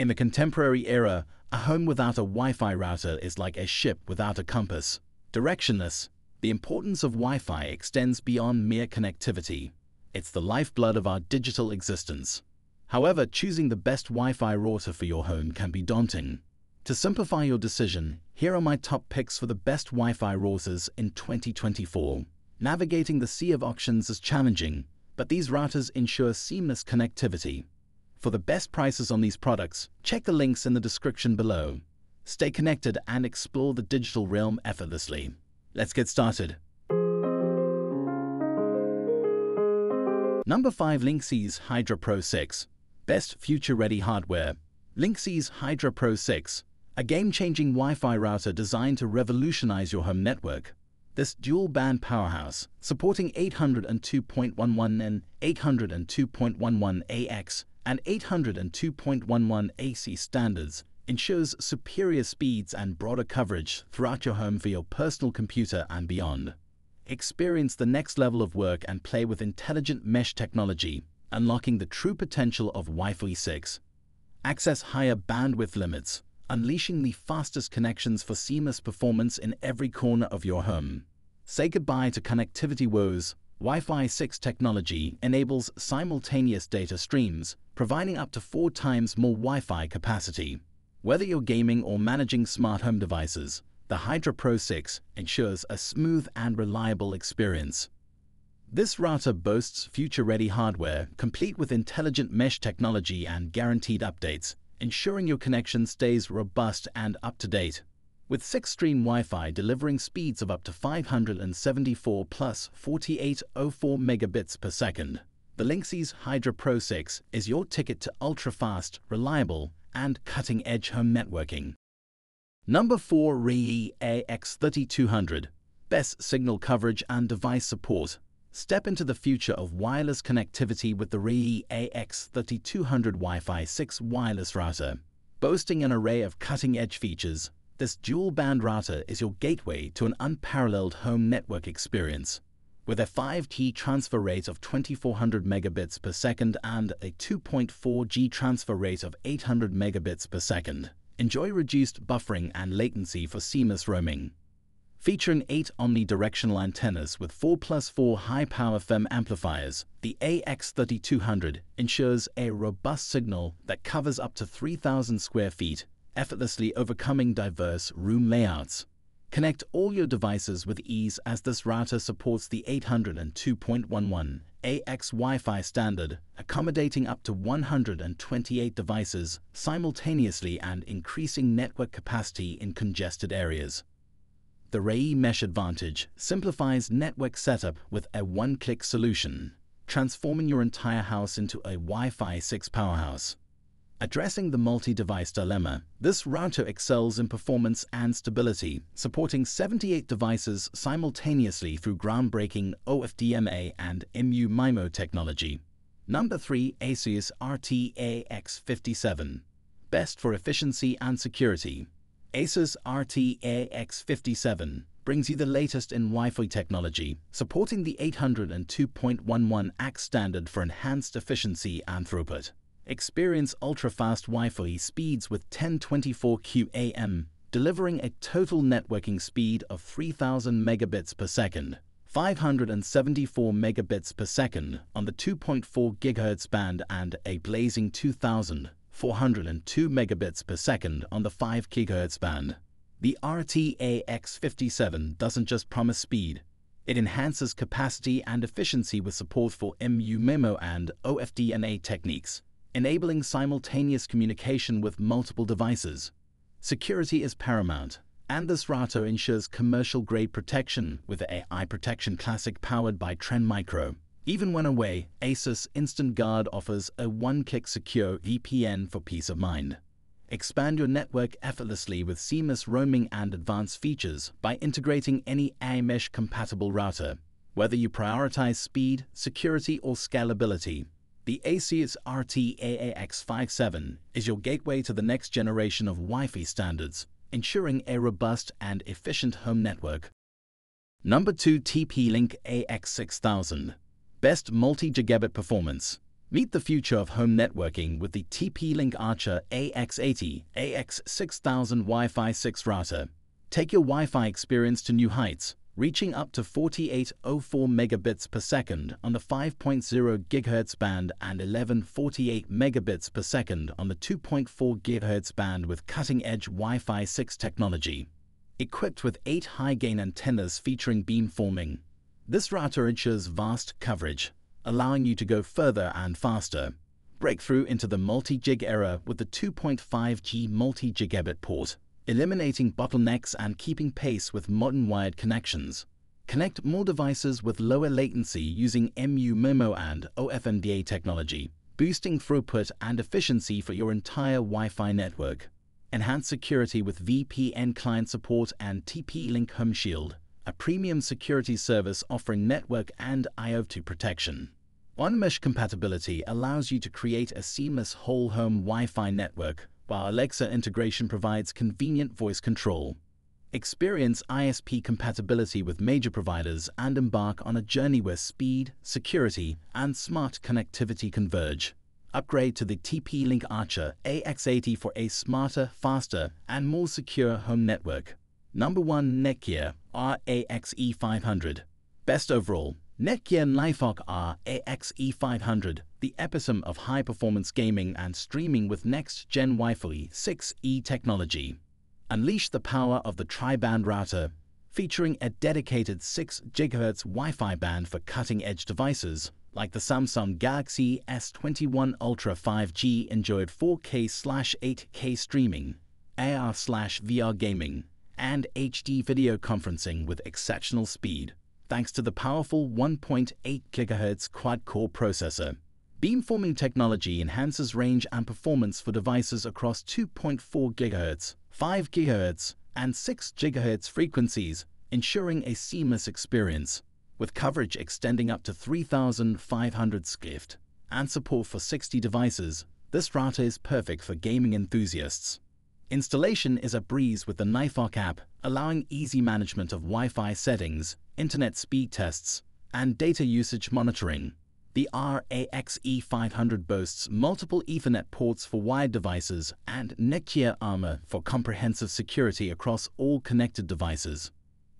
In the contemporary era, a home without a Wi-Fi router is like a ship without a compass. Directionless, the importance of Wi-Fi extends beyond mere connectivity. It's the lifeblood of our digital existence. However, choosing the best Wi-Fi router for your home can be daunting. To simplify your decision, here are my top picks for the best Wi-Fi routers in 2024. Navigating the sea of options is challenging, but these routers ensure seamless connectivity. For the best prices on these products, check the links in the description below. Stay connected and explore the digital realm effortlessly. Let's get started. Number 5 Linksys Hydra Pro 6 Best Future-Ready Hardware Linksys Hydra Pro 6 a game-changing Wi-Fi router designed to revolutionize your home network. This dual-band powerhouse, supporting 802.11 and 802.11 AX and 802.11 AC standards, ensures superior speeds and broader coverage throughout your home for your personal computer and beyond. Experience the next level of work and play with intelligent mesh technology, unlocking the true potential of Wi-Fi 6. Access higher bandwidth limits, unleashing the fastest connections for seamless performance in every corner of your home. Say goodbye to connectivity woes. Wi-Fi 6 technology enables simultaneous data streams, providing up to four times more Wi-Fi capacity. Whether you're gaming or managing smart home devices, the Hydra Pro 6 ensures a smooth and reliable experience. This router boasts future-ready hardware, complete with intelligent mesh technology and guaranteed updates, ensuring your connection stays robust and up to date. With 6-stream Wi-Fi delivering speeds of up to 574 plus 4804 megabits per second, the Linksys Hydra Pro 6 is your ticket to ultra-fast, reliable, and cutting-edge home networking. Number 4 Reyee AX3200 Best signal coverage and device support Step into the future of wireless connectivity with the Reyee AX3200 Wi-Fi 6 wireless router. Boasting an array of cutting-edge features, this dual-band router is your gateway to an unparalleled home network experience. With a 5G transfer rate of 2400 megabits per second and a 2.4G transfer rate of 800 megabits per second, enjoy reduced buffering and latency for seamless roaming featuring eight omnidirectional antennas with 4 plus 4 high-power FEM amplifiers, the AX3200 ensures a robust signal that covers up to 3,000 square feet, effortlessly overcoming diverse room layouts. Connect all your devices with ease as this router supports the 802.11 AX Wi-Fi standard, accommodating up to 128 devices simultaneously and increasing network capacity in congested areas. The Reyee Mesh Advantage simplifies network setup with a one-click solution, transforming your entire house into a Wi-Fi 6 powerhouse. Addressing the multi-device dilemma, this router excels in performance and stability, supporting 78 devices simultaneously through groundbreaking OFDMA and MU-MIMO technology. Number 3 Asus RT-AX57 Best for efficiency and security. Asus RT-AX57 brings you the latest in Wi-Fi technology, supporting the 802.11 AX standard for enhanced efficiency and throughput. Experience ultra-fast Wi-Fi speeds with 1024QAM, delivering a total networking speed of 3000 megabits per second, 574 megabits per second on the 2.4 GHz band and a blazing 2000 402 megabits per second on the 5 GHz band. The RT-AX57 doesn't just promise speed, it enhances capacity and efficiency with support for MU-MIMO and OFDMA techniques, enabling simultaneous communication with multiple devices. Security is paramount, and this router ensures commercial-grade protection with the AI Protection Classic powered by Trend Micro. Even when away, Asus Instant Guard offers a one-click secure VPN for peace of mind. Expand your network effortlessly with seamless roaming and advanced features by integrating any AiMesh-compatible router. Whether you prioritize speed, security, or scalability, the Asus RT-AX57 is your gateway to the next generation of Wi-Fi standards, ensuring a robust and efficient home network. Number 2 TP-Link AX6000 Best multi-gigabit performance. Meet the future of home networking with the TP-Link Archer AX80 AX6000 Wi-Fi 6 router. Take your Wi-Fi experience to new heights, reaching up to 4804 megabits per second on the 5.0 GHz band and 1148 megabits per second on the 2.4 GHz band with cutting-edge Wi-Fi 6 technology. Equipped with eight high-gain antennas featuring beamforming, this router ensures vast coverage allowing you to go further and faster. Breakthrough into the multi-gig era with the 2.5G multi-gigabit port, eliminating bottlenecks and keeping pace with modern wired connections. Connect more devices with lower latency using MU-MIMO and OFMDA technology, boosting throughput and efficiency for your entire Wi-Fi network. Enhance security with VPN client support and TP-Link Home Shield a premium security service offering network and IoT protection. OneMesh compatibility allows you to create a seamless whole home Wi-Fi network, while Alexa integration provides convenient voice control. Experience ISP compatibility with major providers and embark on a journey where speed, security, and smart connectivity converge. Upgrade to the TP-Link Archer AX80 for a smarter, faster, and more secure home network. Number 1 Netgear R-AXE 500 Best overall, Netgear Nighthawk R-AXE 500 the epitome of high-performance gaming and streaming with next-gen Wi-Fi 6E technology. Unleash the power of the tri-band router, featuring a dedicated 6 GHz Wi-Fi band for cutting-edge devices, like the Samsung Galaxy S21 Ultra 5G enjoyed 4K/8K streaming, AR/VR gaming, and HD video conferencing with exceptional speed, thanks to the powerful 1.8 GHz quad-core processor. Beamforming technology enhances range and performance for devices across 2.4 GHz, 5 GHz, and 6 GHz frequencies, ensuring a seamless experience, with coverage extending up to 3,500 SCIFT and support for 60 devices. This router is perfect for gaming enthusiasts. Installation is a breeze with the Nighthawk app, allowing easy management of Wi-Fi settings, internet speed tests, and data usage monitoring. The RAXE 500 boasts multiple Ethernet ports for wired devices and Netgear Armor for comprehensive security across all connected devices.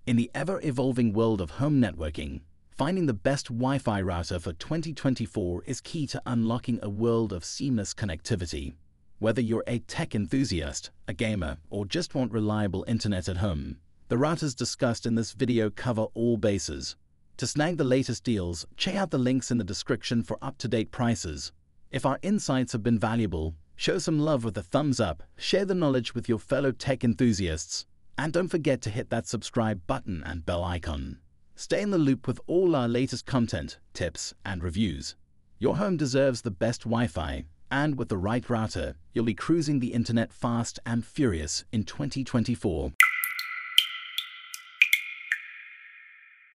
In the ever-evolving world of home networking, finding the best Wi-Fi router for 2024 is key to unlocking a world of seamless connectivity. Whether you're a tech enthusiast, a gamer, or just want reliable internet at home, the routers discussed in this video cover all bases. To snag the latest deals, check out the links in the description for up-to-date prices. If our insights have been valuable, show some love with a thumbs up, share the knowledge with your fellow tech enthusiasts, and don't forget to hit that subscribe button and bell icon. Stay in the loop with all our latest content, tips, and reviews. Your home deserves the best Wi-Fi, and with the right router, you'll be cruising the internet fast and furious in 2024.